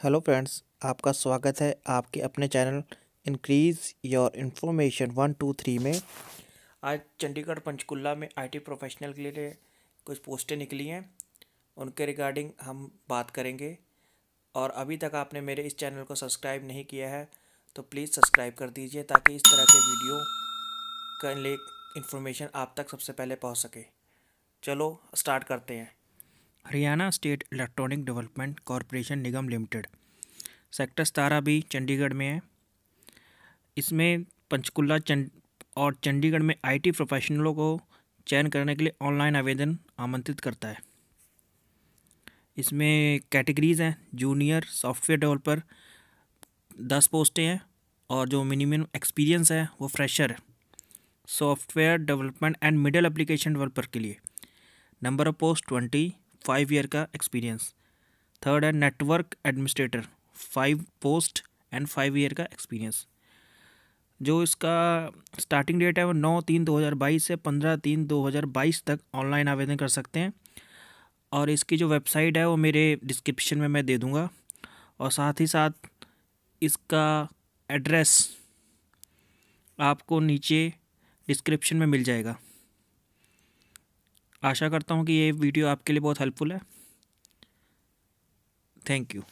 Hello friends, आपका स्वागत है आपके अपने channel increase your information one, two, three में। आज चंडीगढ़ पंचकुला में आईटी प्रोफेशनल के लिए कुछ पोस्टें निकली हैं। उनके रिगार्डिंग हम बात करेंगे। और अभी तक आपने मेरे इस चैनल को सब्सक्राइब नहीं किया है तो प्लीज़ सब्सक्राइब कर दीजिए ताकि इस तरह के वीडियो का लिए इन्फॉर्मेशन आप तक सबसे पहले पहुँच सके। चलो स्टार्ट करते हैं। Haryana state electronic development corporation निगम लिमिटेड। सेक्टर सतारह भी चंडीगढ़ में है। इसमें पंचकुला चंड और चंडीगढ़ में आईटी प्रोफेशनलों को चयन करने के लिए ऑनलाइन आवेदन आमंत्रित करता है। इसमें कैटेगरीज़ हैं जूनियर सॉफ्टवेयर डेवलपर दस पोस्टें हैं और जो मिनिमम एक्सपीरियंस है, वो फ्रेशर है। Software development and middle application developer के लिए। Number of post twenty five year का एक्सपीरियंस थर्ड है network administrator five post and five year का एक्सपीरियंस जो इसका स्टार्टिंग डेट है वो नौ तीन दो हज़ार बाईस से पंद्रह तीन दो हज़ार बाईस तक ऑनलाइन आवेदन कर सकते हैं। और इसकी जो वेबसाइट है वो मेरे डिस्क्रिप्शन में मैं दे दूँगा। और साथ ही साथ इसका एड्रेस आपको नीचे डिस्क्रिप्शन में मिल जाएगा। आशा करता हूँ कि ये वीडियो आपके लिए बहुत हेल्पफुल है। Thank you